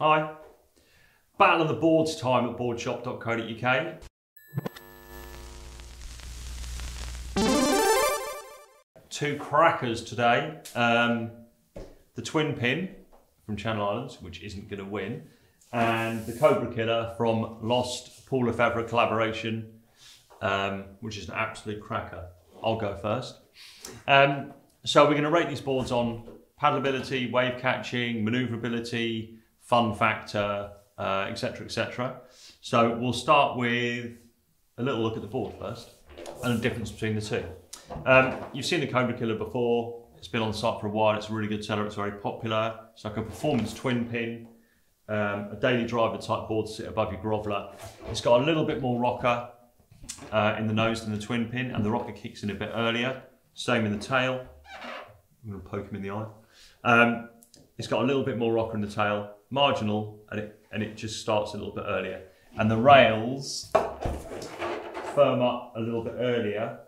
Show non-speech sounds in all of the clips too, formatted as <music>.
Hi. Battle of the boards time at boardshop.co.uk. Two crackers today. Um, the twin pin from Channel Islands, which isn't going to win, and the Cobra Killer from Lost Paul Lefevre collaboration, um, which is an absolute cracker. I'll go first. Um, so we're going to rate these boards on paddleability, wave catching, maneuverability, fun factor, etc., uh, etc. Et so we'll start with a little look at the board first and the difference between the two. Um, you've seen the Cobra Killer before. It's been on site for a while. It's a really good seller. It's very popular. It's like a performance twin pin, um, a daily driver type board to sit above your groveler. It's got a little bit more rocker uh, in the nose than the twin pin, and the rocker kicks in a bit earlier. Same in the tail. I'm going to poke him in the eye. Um, it's got a little bit more rocker in the tail, marginal, and it, and it just starts a little bit earlier. And the rails firm up a little bit earlier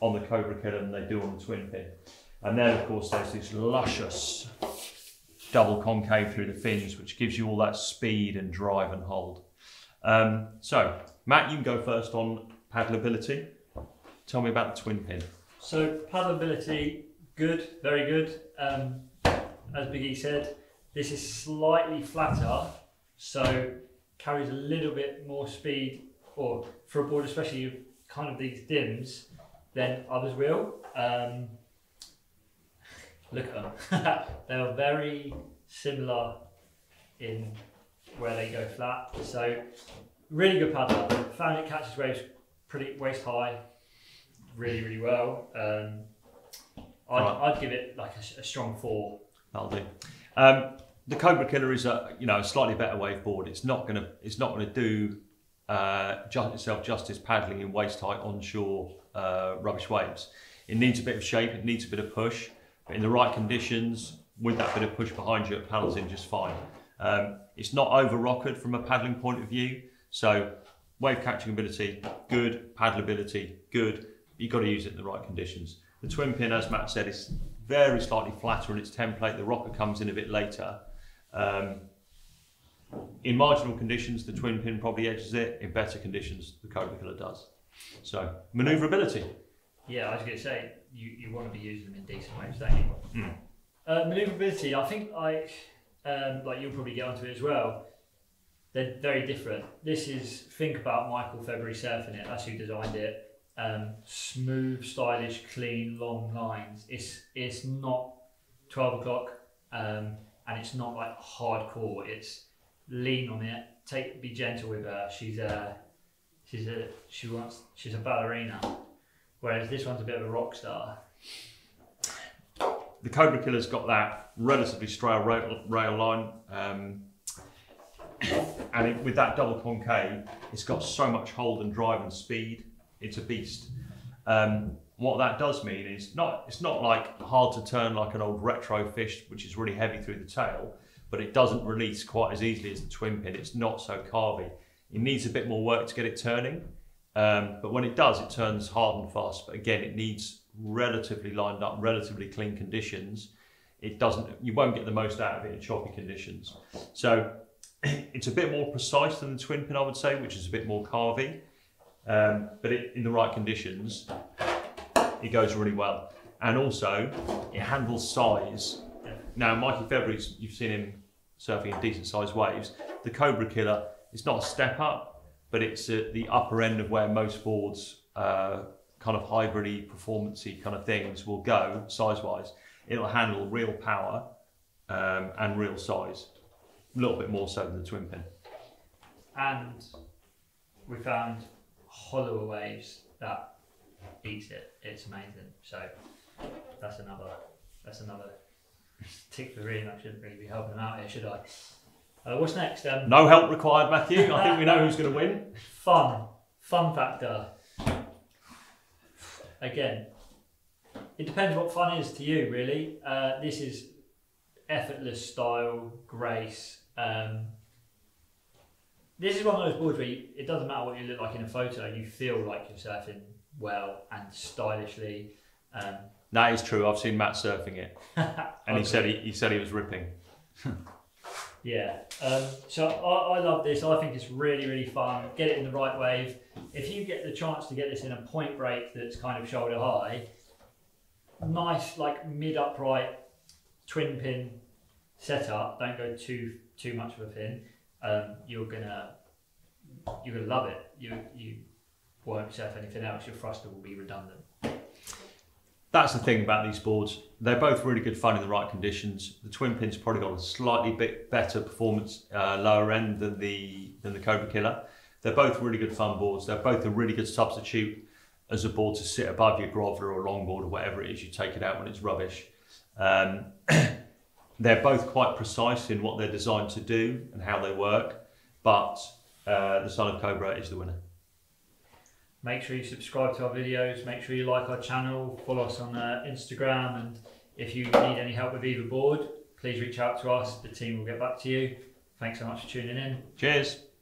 on the Cobra Killer than they do on the twin pin. And then, of course, there's this luscious double concave through the fins, which gives you all that speed and drive and hold. Um, so, Matt, you can go first on paddleability. Tell me about the twin pin. So, paddleability, good, very good. Um, as Biggie said, this is slightly flatter, so carries a little bit more speed, or for a board, especially kind of these dims, than others will. Um, look at them. <laughs> they are very similar in where they go flat. So really good paddle. Found it catches waves pretty waist high, really really well. Um, I'd, right. I'd give it like a, a strong four. That'll do. Um, the Cobra Killer is a you know a slightly better wave board. It's not gonna it's not gonna do uh, just itself justice paddling in waist height onshore uh, rubbish waves. It needs a bit of shape. It needs a bit of push. But in the right conditions, with that bit of push behind you, it paddles in just fine. Um, it's not over rockered from a paddling point of view. So wave catching ability, good. Paddleability, good. You've got to use it in the right conditions. The twin pin, as Matt said, is very slightly flatter in its template. The rocker comes in a bit later. Um, in marginal conditions, the twin pin probably edges it. In better conditions, the Cobra Killer does. So, manoeuvrability. Yeah, I was going to say, you, you want to be using them in decent waves, don't you? Mm. Uh, manoeuvrability, I think I, um, like you'll probably get onto it as well. They're very different. This is think about Michael February surfing it. That's who designed it. Um, smooth, stylish, clean, long lines. It's it's not twelve o'clock, um, and it's not like hardcore. It's lean on it. Take be gentle with her. She's a she's a she wants she's a ballerina, whereas this one's a bit of a rock star. The Cobra Killer's got that relatively straight rail, rail line. Um, and it, with that double concave, it's got so much hold and drive and speed. It's a beast. Um, what that does mean is not it's not like hard to turn like an old retro fish, which is really heavy through the tail, but it doesn't release quite as easily as the twin pin. It's not so carvy. It needs a bit more work to get it turning, um, but when it does, it turns hard and fast. But again, it needs relatively lined up, relatively clean conditions. It doesn't, you won't get the most out of it in choppy conditions. So <clears throat> it's a bit more precise than the twin pin, I would say, which is a bit more carvy. Um, but it, in the right conditions, it goes really well. And also, it handles size. Now, Mikey February, you've seen him surfing in decent sized waves. The Cobra Killer, it's not a step up, but it's at the upper end of where most boards, uh, kind of hybridy, performancey kind of things will go size wise. It'll handle real power um, and real size, a little bit more so than the twin pin. And we found hollower waves that beats it. It's amazing. So that's another that's another tick for in. I shouldn't really be helping them out here, should I? Uh, what's next? Um, no help required, Matthew. I think we know who's going to win. <laughs> Fun, fun factor. Again, it depends what fun is to you, really. Uh, this is effortless style, grace. Um, this is one of those boards where you, it doesn't matter what you look like in a photo, you feel like you're surfing well and stylishly. Um, that is true. I've seen Matt surfing it, <laughs> and he said he, he said he was ripping. <laughs> Yeah. Um, so I, I love this. I think it's really, really fun. Get it in the right wave. If you get the chance to get this in a point break that's kind of shoulder high, nice like mid upright twin pin setup. Don't go too too much of a pin. Um, you're gonna you're gonna love it. You you won't set anything else. Your thruster will be redundant. That's the thing about these boards. They're both really good fun in the right conditions. The twin pin's probably got a slightly bit better performance uh, lower end than the than the Cobra Killer. They're both really good fun boards. They're both a really good substitute as a board to sit above your groveler or longboard or whatever it is you take it out when it's rubbish. Um, <clears throat> they're both quite precise in what they're designed to do and how they work, but uh, the Son of Cobra is the winner. Make sure you subscribe to our videos. Make sure you like our channel. Follow us on uh, Instagram. And if you need any help with either board, please reach out to us. The team will get back to you. Thanks so much for tuning in. Cheers.